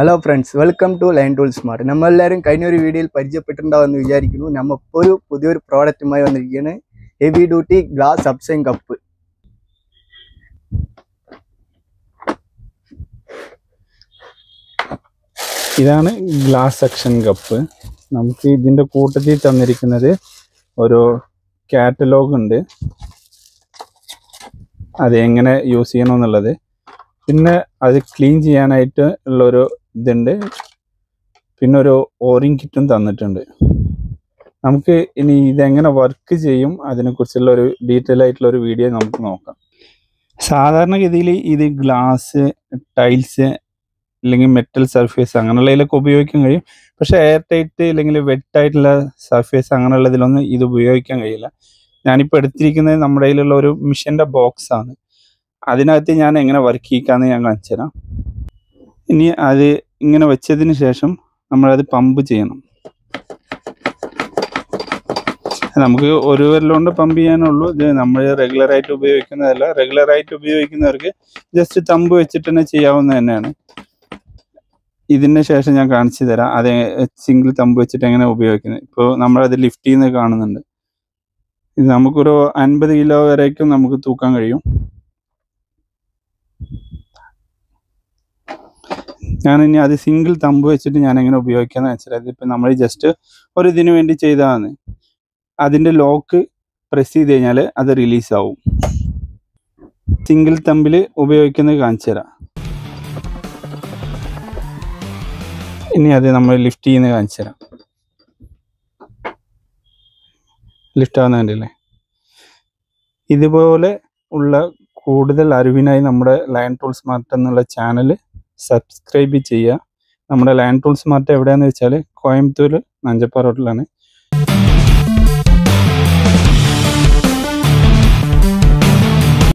Hello friends welcome to line tool smart നമ്മളെല്ലാവരും കഴിഞ്ഞ ഒരു വീഡിയോയിൽ പരിചയപ്പെട്ടിട്ടുണ്ടാവുമെന്ന് വിചാരിക്കുന്നു. നമ്മൾ ഇപ്പോൾ ഒരു പുതിയൊരു പ്രോഡക്റ്റുമായി വന്നിരിക്കുകയാണ്. ഹെവി ഡ്യൂട്ടി ഗ്ലാസ് അപ്സൈൻ കപ്പ് ഇതാണ് ഗ്ലാസ് സെക്ഷൻ കപ്പ് നമുക്ക് ഇതിന്റെ കൂട്ടത്തിൽ തന്നിരിക്കുന്നത് ഒരു കാറ്റലോഗ് ഉണ്ട്. അത് എങ്ങനെ യൂസ് ചെയ്യണമെന്നുള്ളത്. പിന്നെ അത് ക്ലീൻ ചെയ്യാനായിട്ട് ഉള്ളൊരു ഇതുണ്ട്. പിന്നെ ഒരു ഓറിങ് കിറ്റും തന്നിട്ടുണ്ട്. നമുക്ക് ഇനി ഇതെങ്ങനെ വർക്ക് ചെയ്യും അതിനെക്കുറിച്ചുള്ള ഒരു ഡീറ്റെയിൽ ആയിട്ടുള്ള ഒരു വീഡിയോ നമുക്ക് നോക്കാം. സാധാരണഗതിയിൽ ഇത് ഗ്ലാസ് ടൈൽസ് അല്ലെങ്കിൽ മെറ്റൽ സർഫേസ് അങ്ങനെയുള്ളതിലൊക്കെ ഉപയോഗിക്കാൻ കഴിയും. പക്ഷെ എയർ ടൈറ്റ് അല്ലെങ്കിൽ വെറ്റ് ആയിട്ടുള്ള സർഫേസ് അങ്ങനെയുള്ളതിലൊന്നും ഇത് ഉപയോഗിക്കാൻ കഴിയില്ല. ഞാനിപ്പോൾ എടുത്തിരിക്കുന്നത് നമ്മുടെ കയ്യിലുള്ള ഒരു മിഷന്റെ ബോക്സാണ് അതിനകത്ത് ഞാൻ എങ്ങനെ വർക്ക് ചെയ്യിക്കാമെന്ന് ഞാൻ കാണിച്ചു തരാം ഇനി അത് ഇങ്ങനെ വെച്ചതിന് ശേഷം നമ്മളത് പമ്പ് ചെയ്യണം. നമുക്ക് ഒരു വിരലുകൊണ്ട് പമ്പ് ചെയ്യാനുള്ളൂ. ഇത് നമ്മൾ റെഗുലറായിട്ട് ഉപയോഗിക്കുന്നതല്ല. റെഗുലറായിട്ട് ഉപയോഗിക്കുന്നവർക്ക് ജസ്റ്റ് തമ്പ് വെച്ചിട്ട് തന്നെ ചെയ്യാവുന്ന തന്നെയാണ്. ഇതിന് ശേഷം ഞാൻ കാണിച്ചു തരാം. അത് സിംഗിൾ തമ്പ് വെച്ചിട്ട് എങ്ങനെ ഉപയോഗിക്കുന്നത്. ഇപ്പോൾ നമ്മളത് ലിഫ്റ്റ് ചെയ്യുന്നത് കാണുന്നുണ്ട്. ഇത് നമുക്കൊരു അൻപത് കിലോ വരേക്കും നമുക്ക് തൂക്കാൻ കഴിയും. ഞാൻ ഇനി അത് സിംഗിൾ തമ്പ് വെച്ചിട്ട് ഞാൻ എങ്ങനെ ഉപയോഗിക്കാന്ന് വെച്ചാൽ അതിപ്പോൾ നമ്മൾ ജസ്റ്റ് ഒരു ഇതിന് വേണ്ടി ചെയ്തതാണ്. അതിന്റെ ലോക്ക് പ്രസ് ചെയ്ത് കഴിഞ്ഞാൽ അത് റിലീസ് ആവും. സിംഗിൾ തമ്പിൽ ഉപയോഗിക്കുന്നത് കാണിച്ചു തരാം. ഇനി അത് നമ്മൾ ലിഫ്റ്റ് ചെയ്യുന്ന കാണിച്ചു തരാം. ലിഫ്റ്റ് ആവുന്ന കണ്ടില്ലേ? ഇതുപോലെ ഉള്ള കൂടുതൽ അറിവിനായി നമ്മുടെ ലയൺ ടൂൾസ് മാറ്റം എന്നുള്ള ചാനൽ സബ്സ്ക്രൈബ് ചെയ്യുക. നമ്മുടെ ലാൻഡ് ടൂൾ സ്മാർട്ട് എവിടെയാണെന്ന് വെച്ചാൽ കോയമ്പത്തൂർ നഞ്ചപ്പാറ റോഡിലാണ്